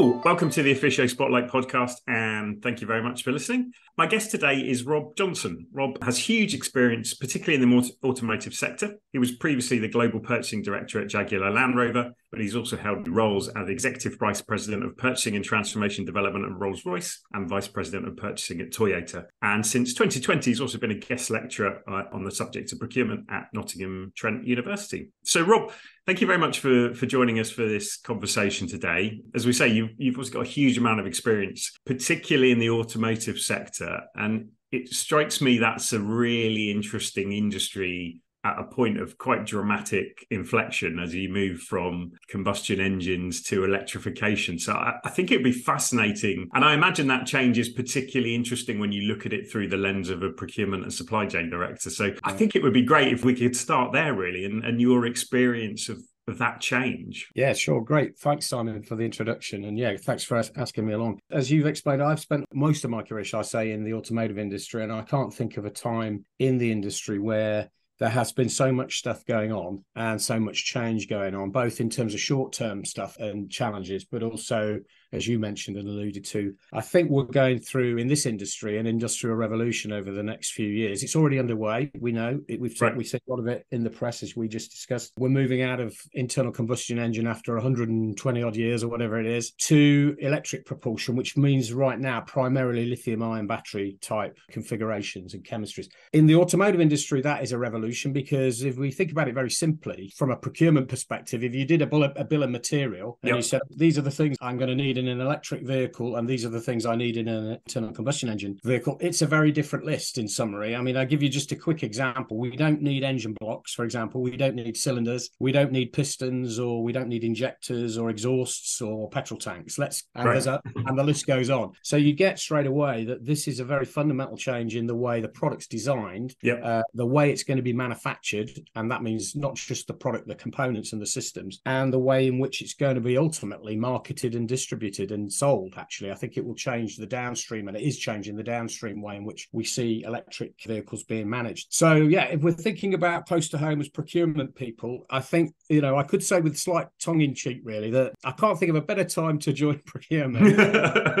Hello, welcome to the Efficio Spotlight podcast, and thank you very much for listening. My guest today is Rob Johnson. Rob has huge experience, particularly in the automotive sector. He was previously the global purchasing director at Jaguar Land Rover, but he's also held roles as executive vice president of purchasing and transformation development at Rolls Royce and vice president of purchasing at Toyota. And since 2020, he's also been a guest lecturer uh, on the subject of procurement at Nottingham Trent University. So, Rob, thank you very much for for joining us for this conversation today. As we say, you've you've also got a huge amount of experience, particularly in the automotive sector and it strikes me that's a really interesting industry at a point of quite dramatic inflection as you move from combustion engines to electrification. So I, I, think it'd be fascinating. And I imagine that change is particularly interesting when you look at it through the lens of a procurement and supply chain director. So I think it would be great if we could start there really and, and your experience of of that change? Yeah, sure. Great. Thanks, Simon, for the introduction. And yeah, thanks for asking me along. As you've explained, I've spent most of my career, shall I say, in the automotive industry, and I can't think of a time in the industry where there has been so much stuff going on and so much change going on, both in terms of short term stuff and challenges, but also as you mentioned and alluded to. I think we're going through in this industry an industrial revolution over the next few years. It's already underway. We know it, we've right. we see a lot of it in the press as we just discussed. We're moving out of internal combustion engine after 120 odd years or whatever it is to electric propulsion, which means right now primarily lithium ion battery type configurations and chemistries. In the automotive industry, that is a revolution because if we think about it very simply from a procurement perspective, if you did a bill of, a bill of material and yep. you said these are the things I'm going to need in an electric vehicle, and these are the things I need in an internal combustion engine vehicle, it's a very different list in summary. I mean, I'll give you just a quick example. We don't need engine blocks, for example. We don't need cylinders. We don't need pistons, or we don't need injectors, or exhausts, or petrol tanks. Let's and right. a and the list goes on. So you get straight away that this is a very fundamental change in the way the product's designed, yep. uh, the way it's going to be manufactured, and that means not just the product, the components and the systems, and the way in which it's going to be ultimately marketed and distributed and sold. Actually, I think it will change the downstream, and it is changing the downstream way in which we see electric vehicles being managed. So, yeah, if we're thinking about close to home as procurement people, I think you know I could say with slight tongue in cheek, really, that I can't think of a better time to join procurement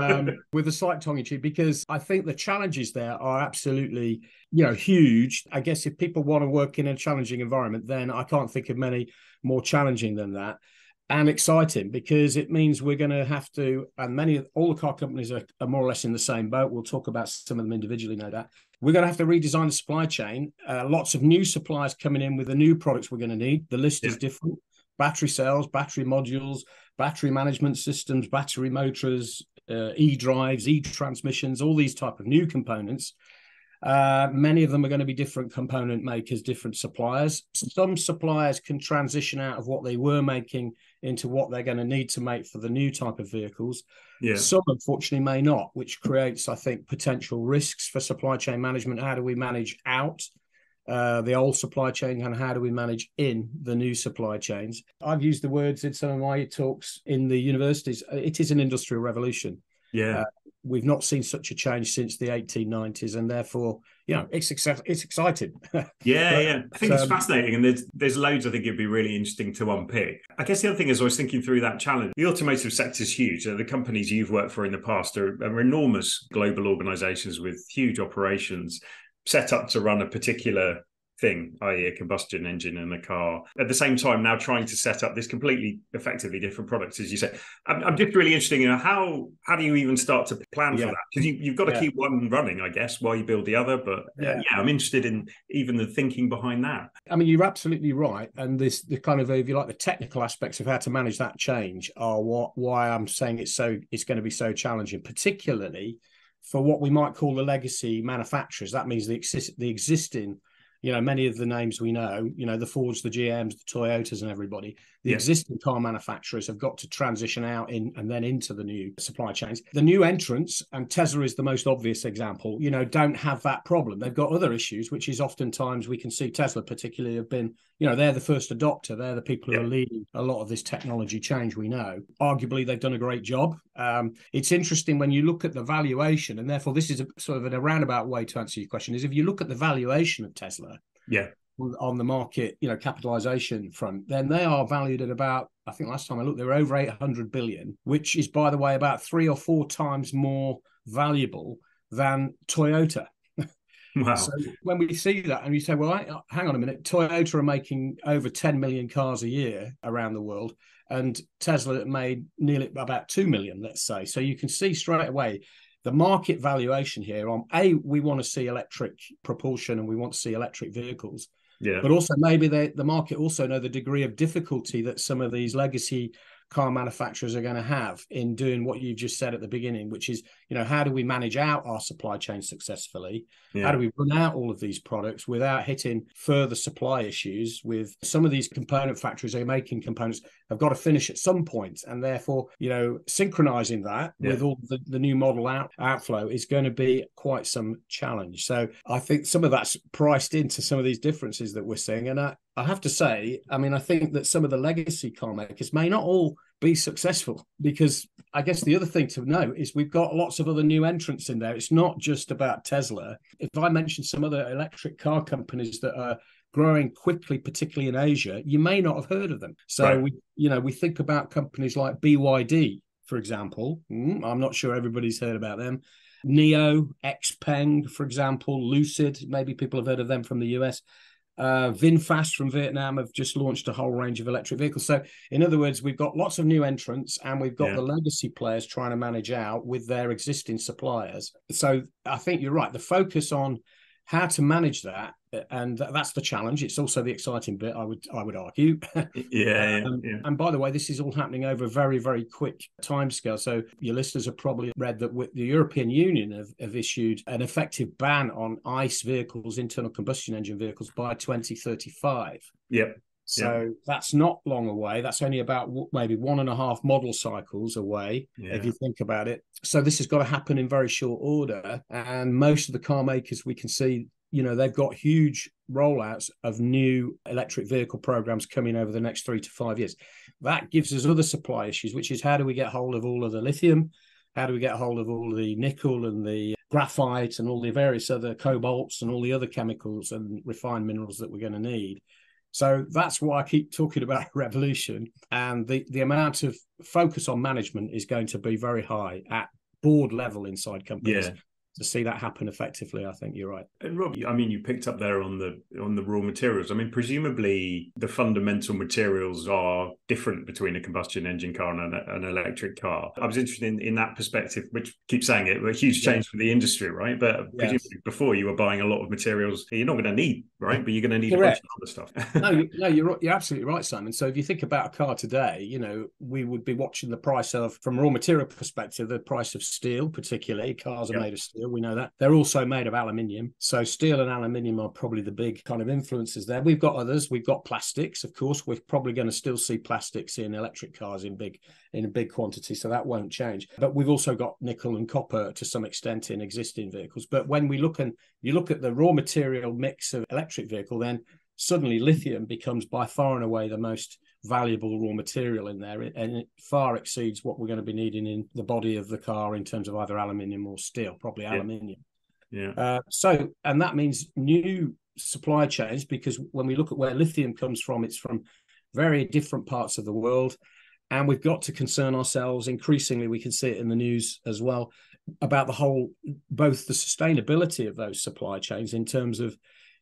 um, with a slight tongue in cheek because I think the challenges there are absolutely you know huge. I guess if people want to work in a challenging environment, then I can't think of many more challenging than that and exciting because it means we're going to have to, and many, of all the car companies are, are, more or less in the same boat. We'll talk about some of them individually, no doubt. We're going to have to redesign the supply chain. Uh, lots of new suppliers coming in with the new products we're going to need. The list yeah. is different battery cells, battery modules, battery management systems, battery motors, uh, e drives, e transmissions, all these type of new components. Uh, many of them are going to be different component makers, different suppliers. Some suppliers can transition out of what they were making into what they're going to need to make for the new type of vehicles. Yeah. Some, unfortunately, may not, which creates, I think, potential risks for supply chain management. How do we manage out uh, the old supply chain and how do we manage in the new supply chains? I've used the words in some of my talks in the universities. It is an industrial revolution. Yeah. Uh, we've not seen such a change since the 1890s, and therefore, you know, it's it's exciting. yeah, yeah, I think um, it's fascinating, and there's there's loads I think it'd be really interesting to unpick. I guess the other thing is I was thinking through that challenge. The automotive sector is huge. The companies you've worked for in the past are, are enormous global organisations with huge operations set up to run a particular thing, i.e., a combustion engine in a car. At the same time, now trying to set up this completely effectively different products, as you say. I'm, I'm just really interested in you know, how how do you even start to plan yeah. for that? Because you, have got to yeah. keep one running, I guess, while you build the other. But uh, yeah. yeah, I'm interested in even the thinking behind that. I mean, you're absolutely right, and this the kind of if you like the technical aspects of how to manage that change are what why I'm saying it's so it's going to be so challenging, particularly for what we might call the legacy manufacturers. That means the exist the existing you know, many of the names we know, you know, the Fords, the GMs, the Toyotas, and everybody, the yeah. existing car manufacturers have got to transition out in and then into the new supply chains. The new entrants, and Tesla is the most obvious example, you know, don't have that problem. They've got other issues, which is oftentimes we can see Tesla particularly have been, you know, they're the first adopter. They're the people who yeah. are leading a lot of this technology change we know. Arguably, they've done a great job. Um, it's interesting when you look at the valuation, and therefore this is a sort of a roundabout way to answer your question, is if you look at the valuation of Tesla, yeah. on the market, you know, capitalization front, then they are valued at about, I think last time I looked, they were over 800 billion, which is, by the way, about three or four times more valuable than Toyota. Wow. So when we see that and we say, well, hang on a minute, Toyota are making over 10 million cars a year around the world, and Tesla made nearly about 2 million, let's say. So you can see straight away the market valuation here on A, we want to see electric propulsion and we want to see electric vehicles. Yeah. But also maybe the, the market also know the degree of difficulty that some of these legacy car manufacturers are going to have in doing what you've just said at the beginning, which is, you know, how do we manage out our supply chain successfully? Yeah. How do we run out all of these products without hitting further supply issues with some of these component factories are making components have got to finish at some point and therefore you know synchronizing that yeah. with all the, the new model out outflow is going to be quite some challenge so i think some of that's priced into some of these differences that we're seeing and i, I have to say i mean i think that some of the legacy car makers may not all be successful because I guess the other thing to note is we've got lots of other new entrants in there. It's not just about Tesla. If I mention some other electric car companies that are growing quickly, particularly in Asia, you may not have heard of them. So right. we, you know, we think about companies like BYD, for example. Mm, I'm not sure everybody's heard about them. NIO, XPeng, for example, Lucid. Maybe people have heard of them from the US. Uh, VinFast from Vietnam have just launched a whole range of electric vehicles. So, in other words, we've got lots of new entrants and we've got yeah. the legacy players trying to manage out with their existing suppliers. So, I think you're right. The focus on how to manage that and that's the challenge it's also the exciting bit i would i would argue yeah, um, yeah, and by the way this is all happening over a very very quick time scale so your listeners have probably read that the european union have, have issued an effective ban on ice vehicles internal combustion engine vehicles by 2035 yep so yeah. that's not long away. That's only about maybe one and a half model cycles away, yeah. if you think about it. So this has got to happen in very short order. And most of the car makers we can see, you know, they've got huge rollouts of new electric vehicle programs coming over the next three to five years. That gives us other supply issues, which is how do we get hold of all of the lithium? How do we get hold of all the nickel and the graphite and all the various other cobalts and all the other chemicals and refined minerals that we're going to need? So that's why I keep talking about revolution. And the, the amount of focus on management is going to be very high at board level inside companies. Yeah to see that happen effectively i think you're right. And rob i mean you picked up there on the on the raw materials. I mean presumably the fundamental materials are different between a combustion engine car and an, an electric car. I was interested in, in that perspective which keep saying it a huge change yeah. for the industry right? But yes. presumably before you were buying a lot of materials you're not going to need right? But you're going to need Correct. a bunch of other stuff. No, no you're you're absolutely right simon. So if you think about a car today you know we would be watching the price of from raw material perspective the price of steel particularly. Cars are yep. made of steel steel. We know that. They're also made of aluminium. So steel and aluminium are probably the big kind of influences there. We've got others. We've got plastics, of course. We're probably going to still see plastics in electric cars in big in a big quantity. So that won't change. But we've also got nickel and copper to some extent in existing vehicles. But when we look and you look at the raw material mix of electric vehicle, then suddenly lithium becomes by far and away the most valuable raw material in there and it far exceeds what we're going to be needing in the body of the car in terms of either aluminium or steel probably yeah. aluminium. Yeah. Uh, so and that means new supply chains because when we look at where lithium comes from it's from very different parts of the world and we've got to concern ourselves. Increasingly we can see it in the news as well about the whole both the sustainability of those supply chains in terms of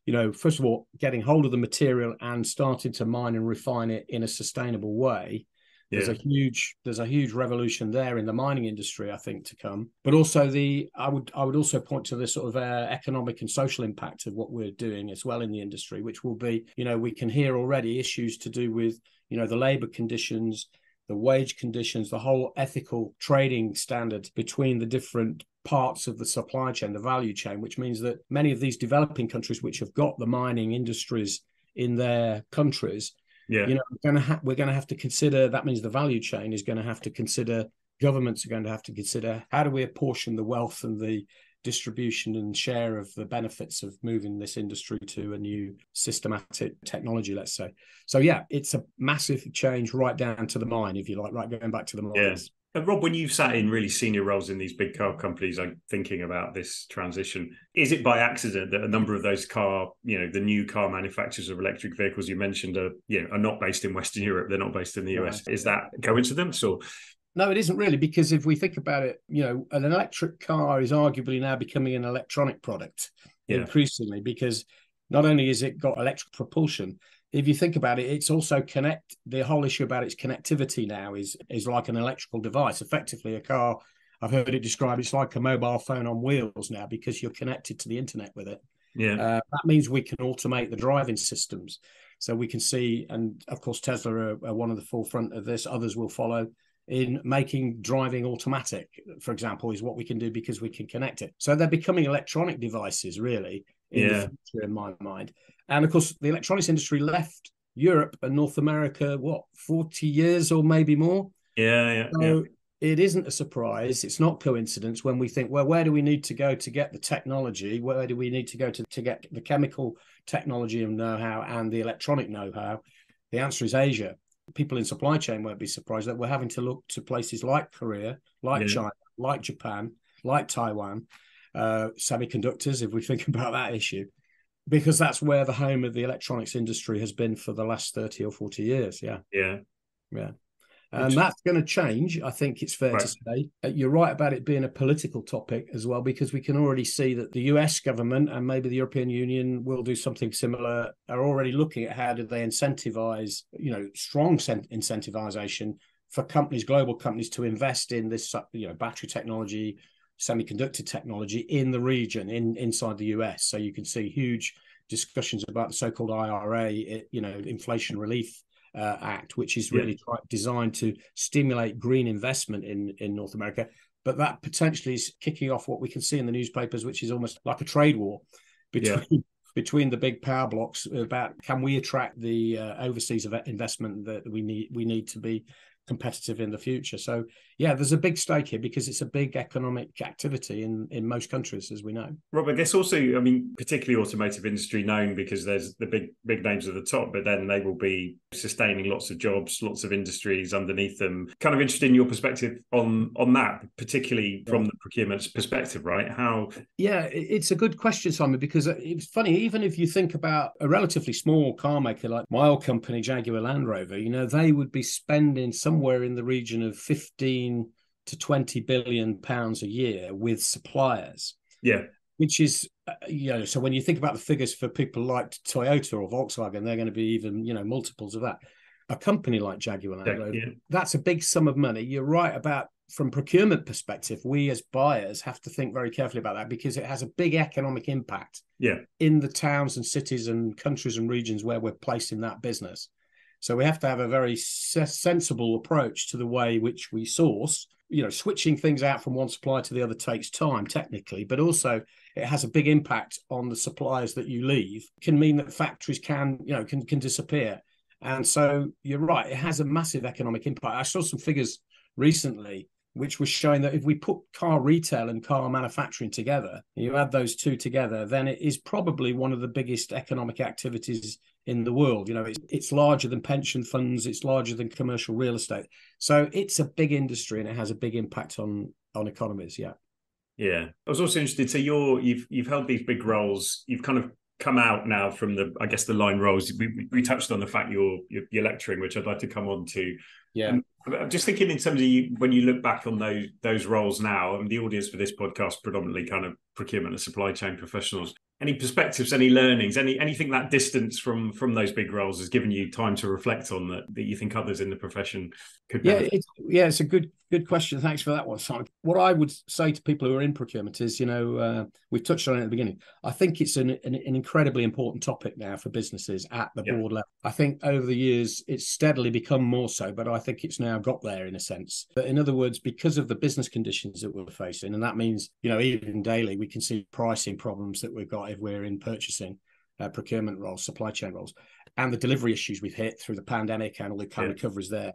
you know, first of all, getting hold of the material and starting to mine and refine it in a sustainable way. Yeah. There's a huge there's a huge revolution there in the mining industry, I think, to come. But also the I would I would also point to the sort of uh, economic and social impact of what we're doing as well in the industry, which will be, you know, we can hear already issues to do with, you know, the labour conditions, the wage conditions, the whole ethical trading standards between the different parts of the supply chain, the value chain, which means that many of these developing countries, which have got the mining industries in their countries, yeah. you know, we're going to ha- we're going to have to consider. That means the value chain is going to have to consider. Governments are going to have to consider how do we apportion the wealth and the distribution and share of the benefits of moving this industry to a new systematic technology, let's say. So yeah, it's a massive change right down to the mine, if you like, right going back to the mines. Uh, Rob, when you've sat in really senior roles in these big car companies, I'm thinking about this transition. Is it by accident that a number of those car, you know, the new car manufacturers of electric vehicles you mentioned are, you know, are not based in Western Europe? They're not based in the US. Right. Is that coincidence or? No, it isn't really, because if we think about it, you know, an electric car is arguably now becoming an electronic product yeah. increasingly because not only is it got electric propulsion, if you think about it, it's also connect. The whole issue about its connectivity now is is like an electrical device. Effectively, a car. I've heard it described. It's like a mobile phone on wheels now because you're connected to the internet with it. Yeah, uh, that means we can automate the driving systems. So we can see, and of course, Tesla are, are one of the forefront of this. Others will follow in making driving automatic, for example, is what we can do because we can connect it. So they're becoming electronic devices, really, in yeah. the future, in my mind. And of course, the electronics industry left Europe and North America, what, 40 years or maybe more? Yeah, yeah. So yeah. it isn't a surprise. It's not coincidence when we think, well, where do we need to go to get the technology? Where do we need to go to, to get the chemical technology and know how and the electronic know how? The answer is Asia. People in supply chain won't be surprised that we're having to look to places like Korea, like yeah. China, like Japan, like Taiwan, uh, semiconductors, if we think about that issue because that's where the home of the electronics industry has been for the last 30 or 40 years. Yeah. Yeah. Yeah and that's going to change i think it's fair right. to say uh, you're right about it being a political topic as well because we can already see that the us government and maybe the european union will do something similar are already looking at how do they incentivize you know strong incentivization for companies global companies to invest in this you know battery technology semiconductor technology in the region, in inside the US. So you can see huge discussions about the so-called IRA, you know, Inflation Relief uh, Act, which is really yeah. designed to stimulate green investment in in North America. But that potentially is kicking off what we can see in the newspapers, which is almost like a trade war between. Yeah. Between the big power blocks, about can we attract the uh, overseas investment that we need we need to be competitive in the future. So yeah, there's a big stake here because it's a big economic activity in in most countries, as we know. Rob, I guess also, I mean, particularly automotive industry known because there's the big big names at the top, but then they will be sustaining lots of jobs, lots of industries underneath them. Kind of interested in your perspective on on that, particularly from the procurement perspective, right? How? Yeah, it's a good question, Simon, because it's funny. Even if you think about a relatively small car maker like my old company, Jaguar Land Rover, you know, they would be spending some somewhere in the region of 15 to 20 billion pounds a year with suppliers. Yeah. Which is, uh, you know, so when you think about the figures for people like Toyota or Volkswagen, they're going to be even, you know, multiples of that. A company like Jaguar Land Rover, yeah. that's a big sum of money. You're right about from procurement perspective, we as buyers have to think very carefully about that because it has a big economic impact yeah. in the towns and cities and countries and regions where we're placing that business. So we have to have a very sensible approach to the way which we source. You know, switching things out from one supplier to the other takes time technically, but also it has a big impact on the suppliers that you leave. Can mean that factories can, you know, can can disappear. And so you're right, it has a massive economic impact. I saw some figures recently which was showing that if we put car retail and car manufacturing together, you add those two together, then it is probably one of the biggest economic activities in the world. You know, it's, it's larger than pension funds, it's larger than commercial real estate. So it's a big industry and it has a big impact on on economies. Yeah. Yeah. I was also interested. So you're you've you've held these big roles. You've kind of come out now from the I guess the line roles. We, we touched on the fact you're, you're, lecturing, which I'd like to come on to. Yeah. I'm just thinking in terms of you, when you look back on those those roles now, and the audience for this podcast predominantly kind of procurement and supply chain professionals. Any perspectives, any learnings, any anything that distance from from those big roles has given you time to reflect on that that you think others in the profession could. Yeah, it's, yeah, it's a good good question. Thanks for that one, Simon. What I would say to people who are in procurement is, you know, uh, we've touched on it at the beginning. I think it's an, an, an incredibly important topic now for businesses at the yeah. board level. I think over the years it's steadily become more so, but I think it's now got there in a sense. But in other words, because of the business conditions that we're facing, and that means, you know, even daily we can see pricing problems that we've got if we're in purchasing, uh, procurement roles, supply chain roles, and the delivery issues we've hit through the pandemic and all the kind yeah. of recoveries there.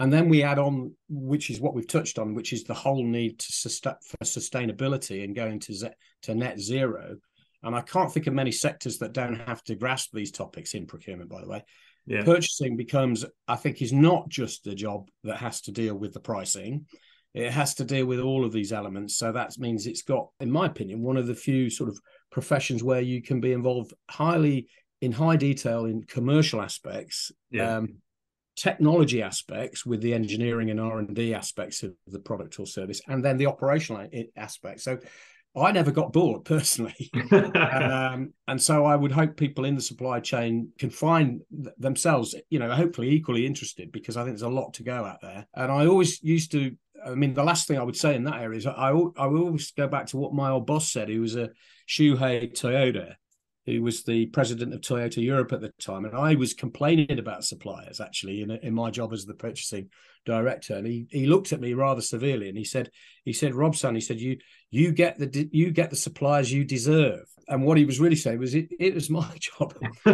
And then we add on, which is what we've touched on, which is the whole need to sustain for sustainability and going to to net zero. And I can't think of many sectors that don't have to grasp these topics in procurement. By the way, yeah. purchasing becomes, I think, is not just the job that has to deal with the pricing It has to deal with all of these elements. So that means it's got, in my opinion, one of the few sort of professions where you can be involved highly in high detail in commercial aspects, yeah. um, technology aspects with the engineering and R&D aspects of the product or service, and then the operational aspect. So I never got bored personally. um, and so I would hope people in the supply chain can find themselves, you know, hopefully equally interested because I think there's a lot to go out there. And I always used to, I mean, the last thing I would say in that area is I, I always go back to what my old boss said, He was a Shuhei Toyoda, who was the president of Toyota Europe at the time, and I was complaining about suppliers actually in, in my job as the purchasing director, and he he looked at me rather severely, and he said he said Robson, he said you you get the you get the suppliers you deserve, and what he was really saying was it, it was my job,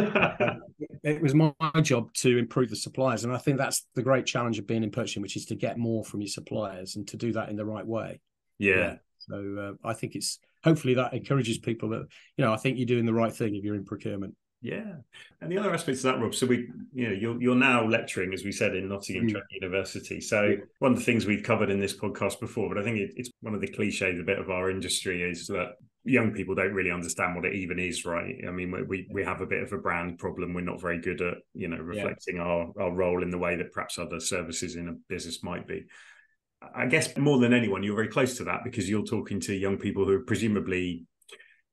it was my job to improve the suppliers, and I think that's the great challenge of being in purchasing, which is to get more from your suppliers and to do that in the right way. yeah. yeah. So uh, I think it's hopefully that encourages people that you know I think you're doing the right thing if you're in procurement. Yeah, and the other aspects of that, Rob. So we, you know, you're you're now lecturing, as we said, in Nottingham mm. University. So one of the things we've covered in this podcast before, but I think it, it's one of the cliches a bit of our industry is that young people don't really understand what it even is, right? I mean, we we have a bit of a brand problem. We're not very good at you know reflecting yeah. our our role in the way that perhaps other services in a business might be. I guess more than anyone, you're very close to that because you're talking to young people who are presumably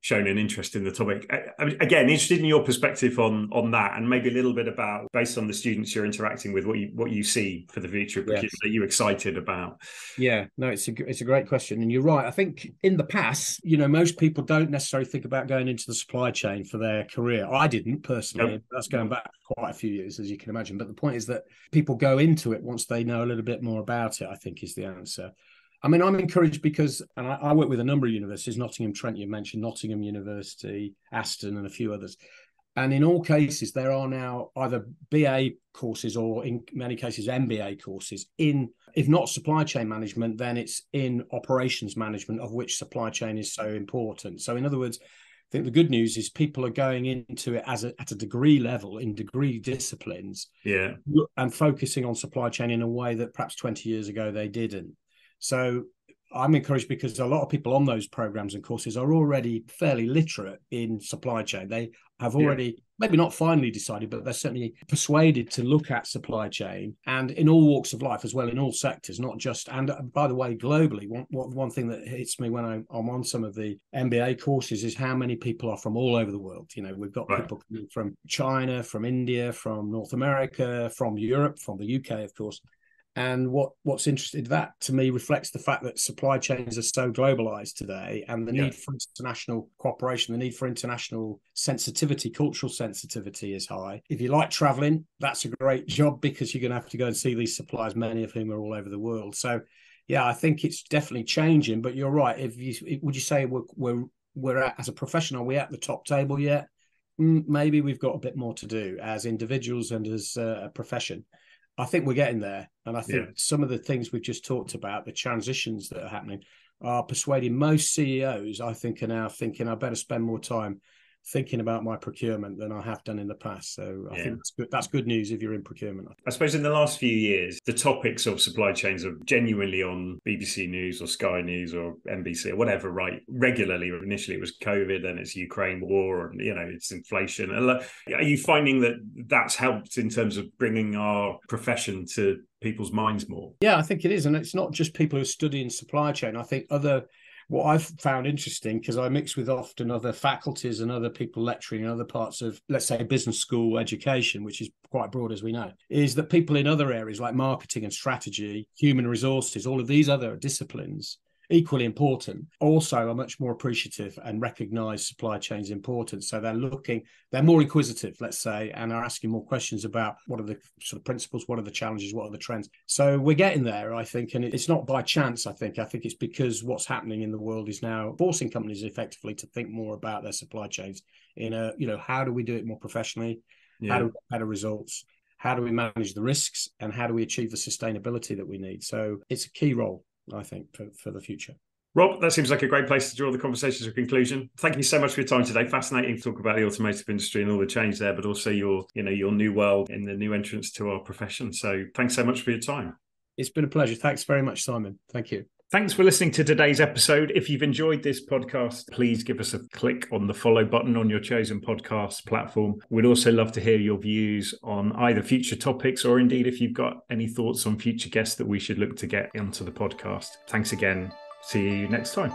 shown an interest in the topic. Again, interested in your perspective on on that, and maybe a little bit about based on the students you're interacting with, what you what you see for the future. Yes. Are you excited about? Yeah, no, it's a it's a great question, and you're right. I think in the past, you know, most people don't necessarily think about going into the supply chain for their career. I didn't personally. That's going back quite a few years, as you can imagine. But the point is that people go into it once they know a little bit more about it. I think is the answer. I mean, I'm encouraged because, and I, I, work with a number of universities, Nottingham, Trent, you mentioned Nottingham University, Aston, and a few others. And in all cases, there are now either BA courses or, in many cases, MBA courses in, if not supply chain management, then it's in operations management, of which supply chain is so important. So, in other words, I think the good news is people are going into it as a, at a degree level in degree disciplines, yeah, and focusing on supply chain in a way that perhaps 20 years ago they didn't. So I'm encouraged because a lot of people on those programs and courses are already fairly literate in supply chain. They have already yeah. maybe not finally decided, but they're certainly persuaded to look at supply chain and in all walks of life as well, in all sectors, not just. And uh, by the way, globally, one one thing that hits me when I, am on some of the MBA courses is how many people are from all over the world. You know, we've got right. people coming from China, from India, from North America, from Europe, from the UK, of course and what what's interested that to me reflects the fact that supply chains are so globalized today and the need for international cooperation the need for international sensitivity cultural sensitivity is high. If you like traveling that's a great job because you're going to have to go and see these suppliers many of whom are all over the world. So yeah i think it's definitely changing but you're right. If you would you say we're we're, we're at, as a profession are we at the top table yet? Mm, maybe we've got a bit more to do as individuals and as uh, a profession I think we're getting there. And I think yeah. some of the things we've just talked about, the transitions that are happening, are persuading most CEOs, I think, are now thinking, I better spend more time thinking about my procurement than I have done in the past. So I yeah. think that's good. That's good news if you're in procurement. I suppose in the last few years, the topics of supply chains are genuinely on BBC News or Sky News or NBC or whatever, right? Regularly. Initially, it was COVID, and it's Ukraine war, and you know, it's inflation. Are you finding that that's helped in terms of bringing our profession to people's minds more? Yeah, I think it is, and it's not just people who are studying supply chain. I think other what I've found interesting because I mix with often other faculties and other people lecturing in other parts of, let's say, business school education, which is quite broad as we know, is that people in other areas like marketing and strategy, human resources, all of these other disciplines equally important. Also are much more appreciative and recognize supply chain's importance. So they're looking they're more inquisitive let's say and are asking more questions about what are the sort of principles what are the challenges what are the trends. So we're getting there i think and it's not by chance i think. I think it's because what's happening in the world is now forcing companies effectively to think more about their supply chains in a you know how do we do it more professionally? Yeah. how do we get better results? How do we manage the risks? And how do we achieve the sustainability that we need? So it's a key role I think, for, for the future. Rob, that seems like a great place to draw the conversation to a conclusion. Thank you so much for your time today. Fascinating to talk about the automotive industry and all the change there, but also your, you know, your new world in the new entrance to our profession. So thanks so much for your time. It's been a pleasure. Thanks very much, Simon. Thank you. Thanks for listening to today's episode. If you've enjoyed this podcast, please give us a click on the follow button on your chosen podcast platform. We'd also love to hear your views on either future topics or indeed if you've got any thoughts on future guests that we should look to get onto the podcast. Thanks again. See you next time.